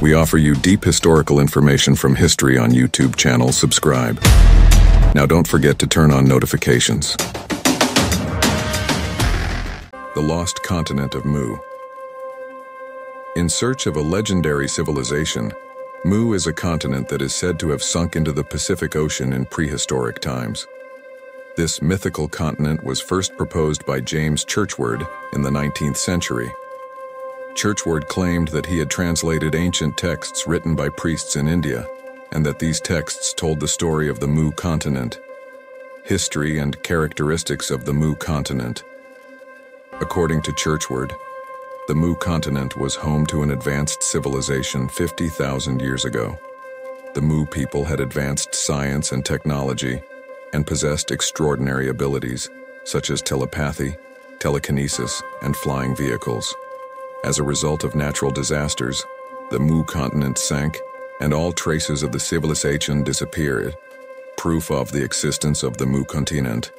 We offer you deep historical information from history on YouTube channel. Subscribe. Now don't forget to turn on notifications. The Lost Continent of Mu In search of a legendary civilization, Mu is a continent that is said to have sunk into the Pacific Ocean in prehistoric times. This mythical continent was first proposed by James Churchward in the 19th century. Churchward claimed that he had translated ancient texts written by priests in India, and that these texts told the story of the Mu continent, history and characteristics of the Mu continent. According to Churchward, the Mu continent was home to an advanced civilization 50,000 years ago. The Mu people had advanced science and technology and possessed extraordinary abilities such as telepathy, telekinesis, and flying vehicles. As a result of natural disasters, the Mu continent sank and all traces of the civilization disappeared, proof of the existence of the Mu continent.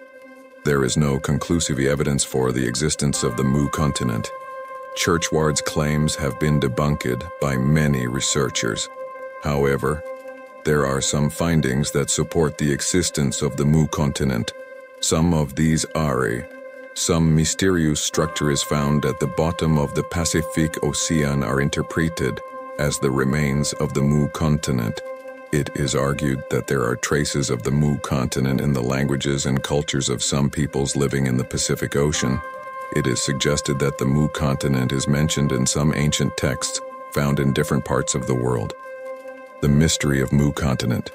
There is no conclusive evidence for the existence of the Mu continent. Churchward's claims have been debunked by many researchers. However, there are some findings that support the existence of the Mu continent. Some of these are some mysterious structure is found at the bottom of the Pacific Ocean are interpreted as the remains of the Mu continent. It is argued that there are traces of the Mu continent in the languages and cultures of some peoples living in the Pacific Ocean. It is suggested that the Mu continent is mentioned in some ancient texts found in different parts of the world. The mystery of Mu continent.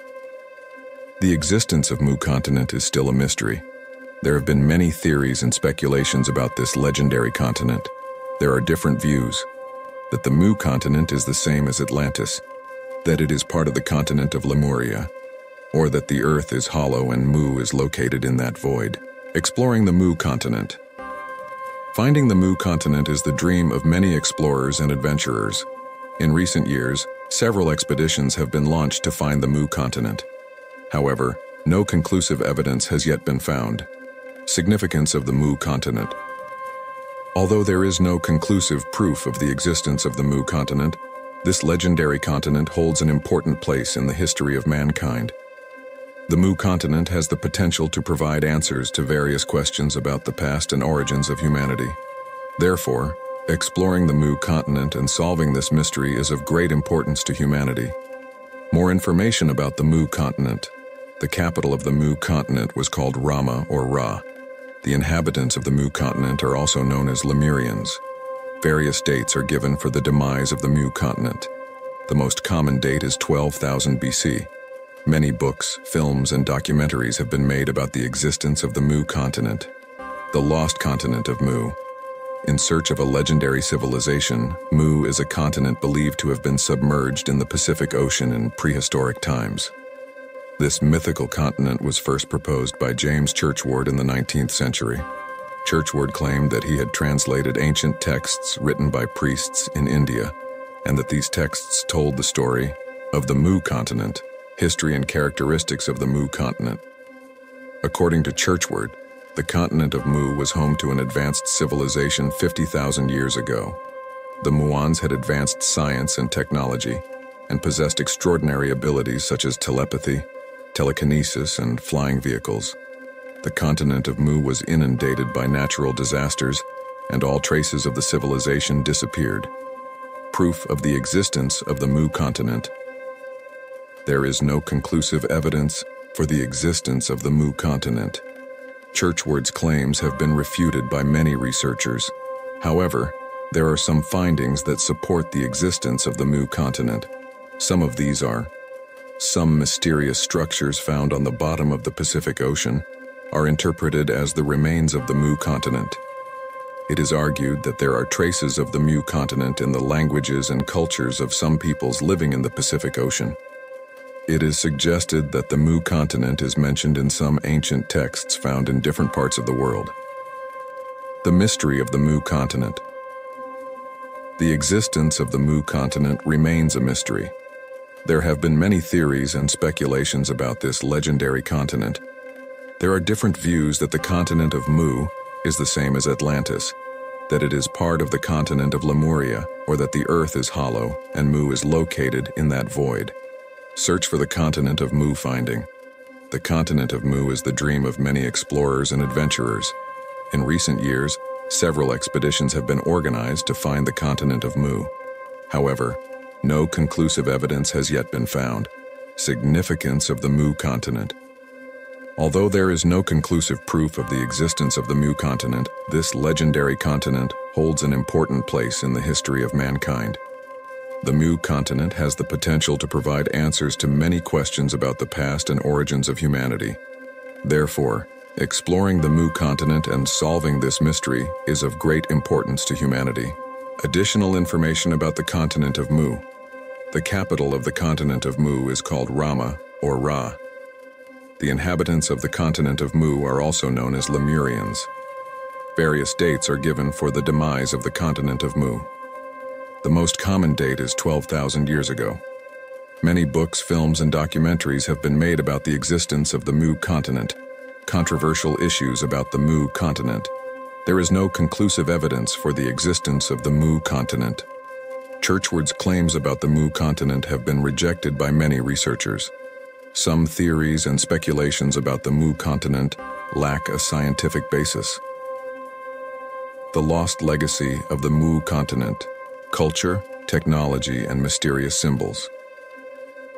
The existence of Mu continent is still a mystery. There have been many theories and speculations about this legendary continent. There are different views that the Mu continent is the same as Atlantis, that it is part of the continent of Lemuria, or that the Earth is hollow and Mu is located in that void. Exploring the Mu continent. Finding the Mu continent is the dream of many explorers and adventurers. In recent years, several expeditions have been launched to find the Mu continent. However, no conclusive evidence has yet been found. Significance of the Mu continent. Although there is no conclusive proof of the existence of the Mu continent, this legendary continent holds an important place in the history of mankind. The Mu continent has the potential to provide answers to various questions about the past and origins of humanity. Therefore, exploring the Mu continent and solving this mystery is of great importance to humanity. More information about the Mu continent. The capital of the Mu continent was called Rama or Ra. The inhabitants of the Mu continent are also known as Lemurians. Various dates are given for the demise of the Mu continent. The most common date is 12,000 BC. Many books, films, and documentaries have been made about the existence of the Mu continent. The lost continent of Mu. In search of a legendary civilization, Mu is a continent believed to have been submerged in the Pacific Ocean in prehistoric times. This mythical continent was first proposed by James Churchward in the 19th century. Churchward claimed that he had translated ancient texts written by priests in India, and that these texts told the story of the Mu continent, history and characteristics of the Mu continent. According to Churchward, the continent of Mu was home to an advanced civilization 50,000 years ago. The Muans had advanced science and technology and possessed extraordinary abilities such as telepathy, telekinesis, and flying vehicles. The continent of Mu was inundated by natural disasters, and all traces of the civilization disappeared. Proof of the existence of the Mu continent. There is no conclusive evidence for the existence of the Mu continent. Churchward's claims have been refuted by many researchers. However, there are some findings that support the existence of the Mu continent. Some of these are some mysterious structures found on the bottom of the Pacific Ocean are interpreted as the remains of the Mu continent. It is argued that there are traces of the Mu continent in the languages and cultures of some peoples living in the Pacific Ocean. It is suggested that the Mu continent is mentioned in some ancient texts found in different parts of the world. The mystery of the Mu continent. The existence of the Mu continent remains a mystery. There have been many theories and speculations about this legendary continent. There are different views that the continent of Mu is the same as Atlantis. that it is part of the continent of Lemuria, or that the earth is hollow and Mu is located in that void. Search for the continent of Mu finding. The continent of Mu is the dream of many explorers and adventurers. In recent years, several expeditions have been organized to find the continent of Mu. However, no conclusive evidence has yet been found. Significance of the Mu continent. Although there is no conclusive proof of the existence of the Mu continent, this legendary continent holds an important place in the history of mankind. The Mu continent has the potential to provide answers to many questions about the past and origins of humanity. Therefore, exploring the Mu continent and solving this mystery is of great importance to humanity. Additional information about the continent of Mu. The capital of the continent of Mu is called Rama, or Ra. The inhabitants of the continent of Mu are also known as Lemurians. Various dates are given for the demise of the continent of Mu. The most common date is 12,000 years ago. Many books, films, and documentaries have been made about the existence of the Mu continent, controversial issues about the Mu continent. There is no conclusive evidence for the existence of the Mu continent. Churchward's claims about the Mu continent have been rejected by many researchers. Some theories and speculations about the Mu continent lack a scientific basis. The lost legacy of the Mu continent culture, technology, and mysterious symbols.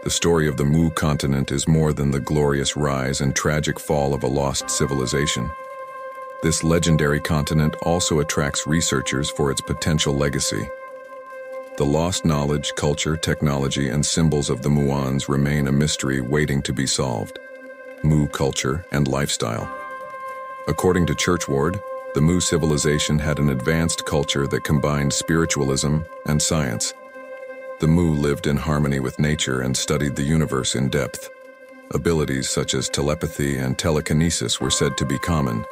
The story of the Mu continent is more than the glorious rise and tragic fall of a lost civilization. This legendary continent also attracts researchers for its potential legacy. The lost knowledge, culture, technology, and symbols of the Muans remain a mystery waiting to be solved. Mu culture and lifestyle. According to Churchward, the Mu civilization had an advanced culture that combined spiritualism and science. The Mu lived in harmony with nature and studied the universe in depth. Abilities such as telepathy and telekinesis were said to be common.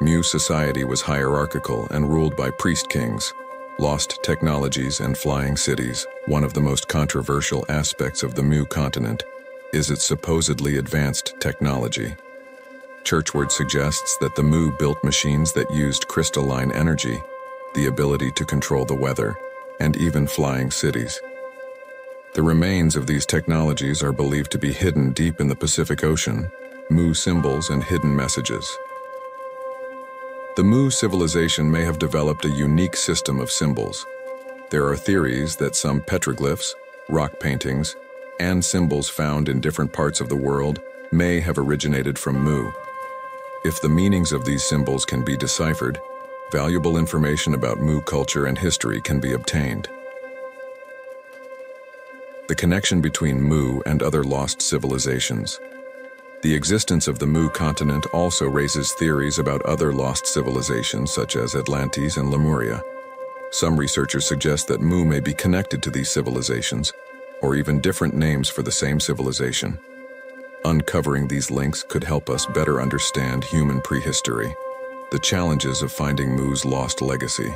Mu society was hierarchical and ruled by priest kings. Lost technologies and flying cities, one of the most controversial aspects of the Mu continent, is its supposedly advanced technology. Churchward suggests that the Mu built machines that used crystalline energy, the ability to control the weather, and even flying cities. The remains of these technologies are believed to be hidden deep in the Pacific Ocean, Mu symbols and hidden messages. The Mu civilization may have developed a unique system of symbols. There are theories that some petroglyphs, rock paintings, and symbols found in different parts of the world may have originated from Mu. If the meanings of these symbols can be deciphered, valuable information about Mu culture and history can be obtained. The connection between Mu and other lost civilizations. The existence of the Mu continent also raises theories about other lost civilizations such as Atlantis and Lemuria. Some researchers suggest that Mu may be connected to these civilizations, or even different names for the same civilization. Uncovering these links could help us better understand human prehistory, the challenges of finding Mu's lost legacy.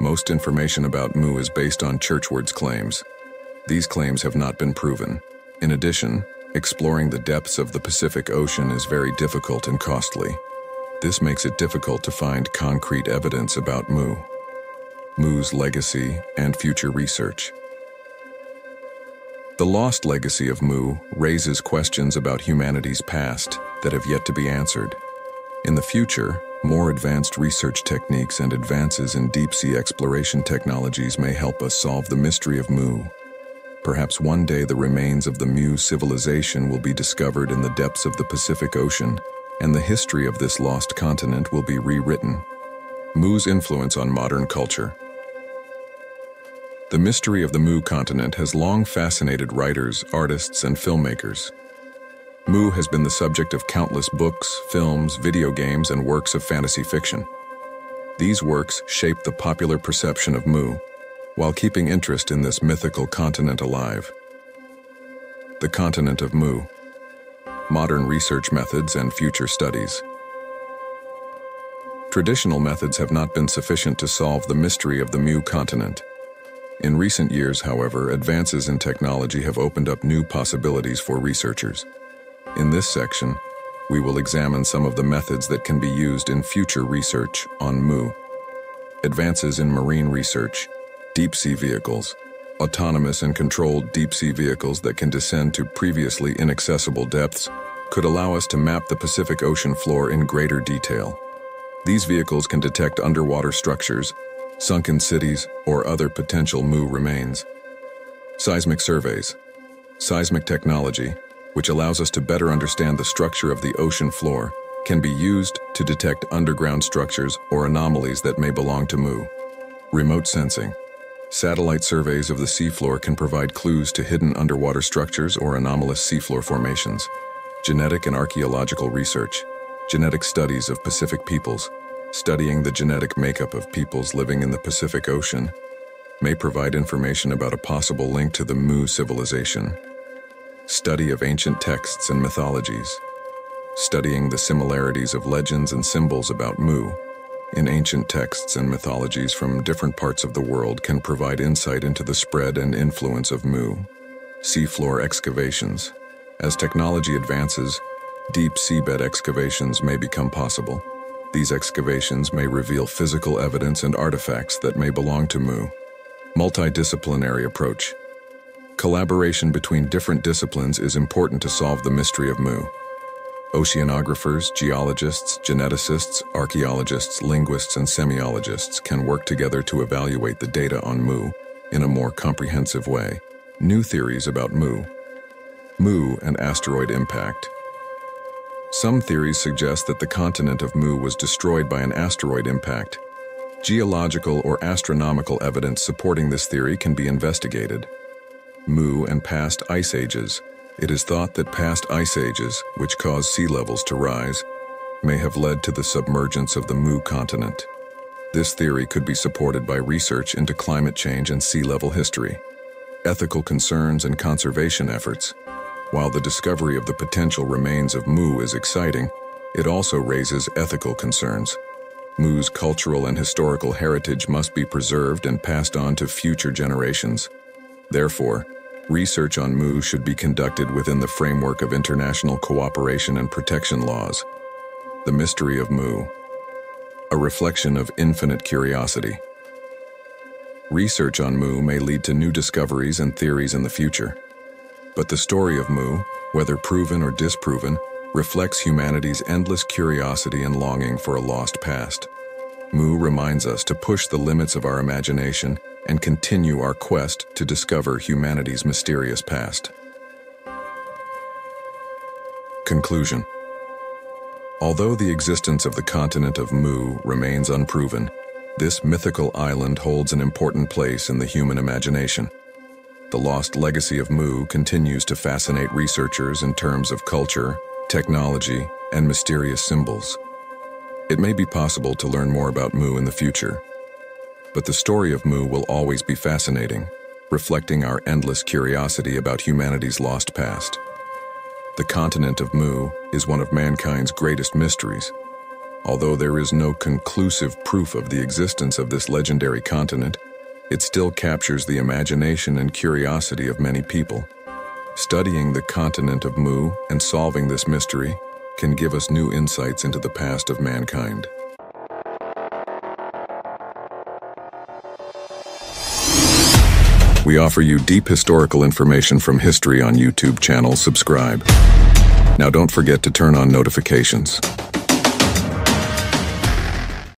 Most information about Mu is based on Churchward's claims. These claims have not been proven. In addition, exploring the depths of the Pacific Ocean is very difficult and costly. This makes it difficult to find concrete evidence about Mu, Mu's legacy, and future research. The lost legacy of Mu raises questions about humanity's past that have yet to be answered. In the future, more advanced research techniques and advances in deep sea exploration technologies may help us solve the mystery of Mu. Perhaps one day the remains of the Mu civilization will be discovered in the depths of the Pacific Ocean, and the history of this lost continent will be rewritten. Mu's influence on modern culture. The mystery of the Mu continent has long fascinated writers, artists, and filmmakers. Mu has been the subject of countless books, films, video games, and works of fantasy fiction. These works shape the popular perception of Mu, while keeping interest in this mythical continent alive. The continent of Mu. Modern research methods and future studies. Traditional methods have not been sufficient to solve the mystery of the Mu continent. In recent years, however, advances in technology have opened up new possibilities for researchers. In this section, we will examine some of the methods that can be used in future research on Mu. advances in marine research, deep-sea vehicles, autonomous and controlled deep-sea vehicles that can descend to previously inaccessible depths could allow us to map the Pacific Ocean floor in greater detail. These vehicles can detect underwater structures, sunken cities, or other potential Mu remains. Seismic surveys. Seismic technology, which allows us to better understand the structure of the ocean floor, can be used to detect underground structures or anomalies that may belong to Mu. Remote sensing. Satellite surveys of the seafloor can provide clues to hidden underwater structures or anomalous seafloor formations. Genetic and archaeological research. Genetic studies of Pacific peoples, studying the genetic makeup of peoples living in the Pacific Ocean, may provide information about a possible link to the Mu civilization. Study of ancient texts and mythologies. Studying the similarities of legends and symbols about Mu in ancient texts and mythologies from different parts of the world can provide insight into the spread and influence of Mu. Seafloor excavations. As technology advances, deep seabed excavations may become possible. These excavations may reveal physical evidence and artifacts that may belong to Mu. Multidisciplinary approach. Collaboration between different disciplines is important to solve the mystery of Mu. Oceanographers, geologists, geneticists, archaeologists, linguists, and semiologists can work together to evaluate the data on Mu in a more comprehensive way. New theories about Mu. Mu and asteroid impact. Some theories suggest that the continent of Mu was destroyed by an asteroid impact, Geological or astronomical evidence supporting this theory can be investigated. Mu and past ice ages. It is thought that past ice ages, which caused sea levels to rise, may have led to the submergence of the Mu continent. This theory could be supported by research into climate change and sea level history, ethical concerns and conservation efforts. While the discovery of the potential remains of Mu is exciting, it also raises ethical concerns. Mu's cultural and historical heritage must be preserved and passed on to future generations. Therefore, research on Mu should be conducted within the framework of international cooperation and protection laws. The Mystery of Mu A reflection of infinite curiosity. Research on Mu may lead to new discoveries and theories in the future. But the story of Mu, whether proven or disproven, reflects humanity's endless curiosity and longing for a lost past. Mu reminds us to push the limits of our imagination and continue our quest to discover humanity's mysterious past. Conclusion Although the existence of the continent of Mu remains unproven, this mythical island holds an important place in the human imagination. The lost legacy of Mu continues to fascinate researchers in terms of culture, technology, and mysterious symbols. It may be possible to learn more about Mu in the future, but the story of Mu will always be fascinating, reflecting our endless curiosity about humanity's lost past. The continent of Mu is one of mankind's greatest mysteries. Although there is no conclusive proof of the existence of this legendary continent, it still captures the imagination and curiosity of many people. Studying the continent of Mu and solving this mystery can give us new insights into the past of mankind. We offer you deep historical information from history on YouTube channel. Subscribe. Now don't forget to turn on notifications.